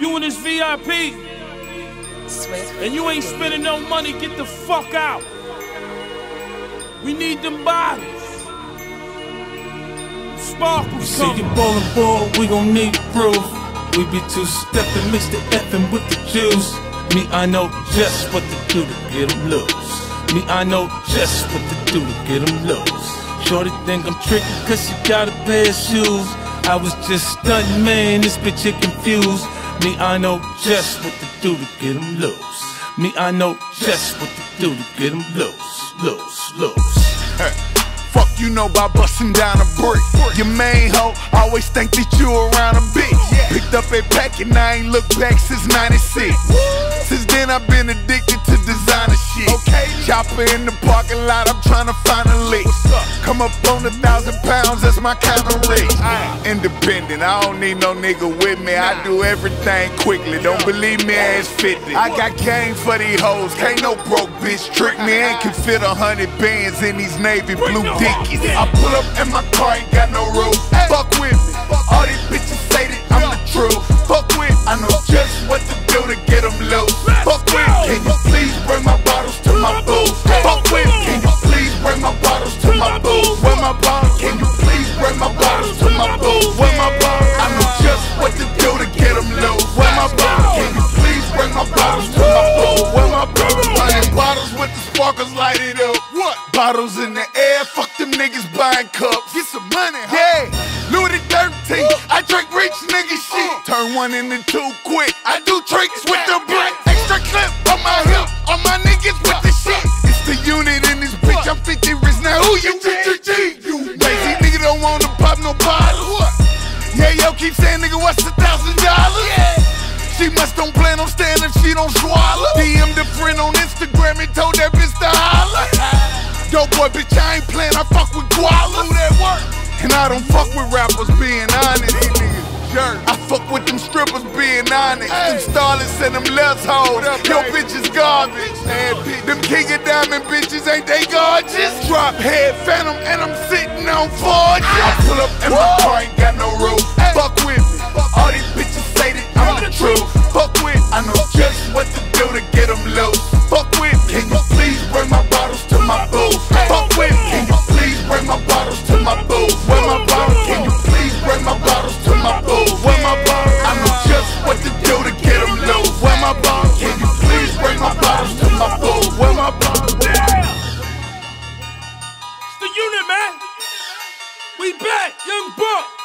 You in this VIP Swift. and you ain't spending no money, get the fuck out. We need them bodies. Sparkles See you coming. ballin' ball, we gon' need proof. We be two steppin', mix the effing with the juice. Me, I know just what to do to get 'em loose. Me, I know just what to do to get 'em loose. Shorty think I'm tricky cause she got a pair of shoes. I was just stuntin', man, this bitch is confused. Me, I know just what to do to get 'em loose. Me, I know just what to do to get 'em loose, loose, loose. Hey, Fuck you know by busting down a brick. Your main hoe always think that you around a bitch. Picked up a pack and I ain't looked back since 96. Since then I've been addicted to designer shit. Okay. Chopper in the parking lot, I'm trying to find a lick. Come up on a thousand pounds, that's my kind of rich. Independent, I don't need no nigga with me. I do everything quickly. Don't believe me, ass 50. I got game for these hoes, can't no broke bitch trick me. And can fit a hundred bands in these navy blue dickies. I pull up and my car ain't got no roof. Bottles in the air. Fuck them niggas buying cups. Get some money, huh? Yeah. Louis the 13. I drink rich nigga shit. Uh. Turn one into two quick. I do tricks with the brick. Extra clip on my hip. All my niggas with the uh. shit. It's the unit in this bitch. I'm 50 rich now. Who you? You lazy nigga don't wanna pop no bottle. Yeah, yo, keep saying nigga, what's a thousand dollars? She must don't plan on staying if she don't swallow. DM the friend on Instagram and told boy, bitch, I ain't playing. I fuck with Guala. That work. And I don't fuck with rappers being honest. These niggas jerk. I fuck with them strippers being honest. Them starlets and them less hoes. Yo, bitch is garbage. Man, Them king of diamond bitches, ain't they gorgeous? Drop head phantom and I'm sitting on Ford. I pull up and my We back, young buck.